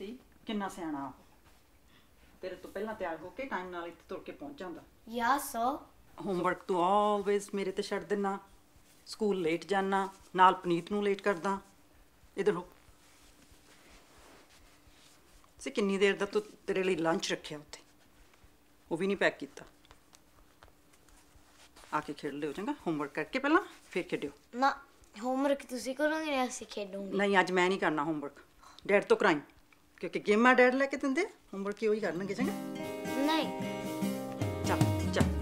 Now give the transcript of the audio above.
ਸੀ ਕਿੰਨਾ ਸਿਆਣਾ ਉਹ। ਤੇਰੇ ਤੋਂ ਪਹਿਲਾਂ ਤਿਆਰ ਹੋ ਕੇ ਟਾਈਮ ਨਾਲ ਇੱਥੇ ਤੁਰ ਕੇ ਪਹੁੰਚ ਜਾਂਦਾ। Yeah, so? ਹੋਮਵਰਕ ਤੂੰ ਆਲਵੇਜ਼ ਮੇਰੇ ਤੇ ਛੱਡ ਦਿੰਨਾ। ਸਕੂਲ ਲੇਟ ਜਾਣਾ ਨਾਲ ਪਨੀਤ ਨੂੰ ਲੇਟ ਕਰਦਾ। ਇਧਰ ਹੋ ਸੀ ਕਿੰਨੀ ਦੇਰ ਦਾ ਤੂੰ ਤੇਰੇ ਲਈ ਲੰਚ ਰੱਖਿਆ ਉੱਥੇ? ਉਹ ਵੀ ਨਹੀਂ ਪੈਕ ਕੀਤਾ। ਆ ਕੇ ਖੇਡ ਲਿਓ ਚੰਗਾ? ਹੋਮਵਰਕ ਕਰਕੇ ਪਹਿਲਾਂ ਫਿਰ ਖੇਡਿਓ। ਨਾ ਹੋਮਵਰਕ ਤੁਸੀਂ ਕਰੋਗੇ ਜਾਂ ਅਸੀਂ ਖੇਡੂਗੇ? ਨਹੀਂ ਅੱਜ ਮੈਂ ਨਹੀਂ ਕਰਨਾ ਹੋਮਵਰਕ ਡੈਡ ਤੋਂ ਕਰਾਈ। ਕਿਉਂਕਿ ਗੇਮਾਂ ਡੈਡ ਲੈ ਕੇ ਦਿੰਦੇ ਹੋਮਵਰਕ ਹੀ ਉਹੀ ਕਰਨਗੇ ਚੰਗਾ ਨਹੀਂ ਚੱਲ ਚੱਲ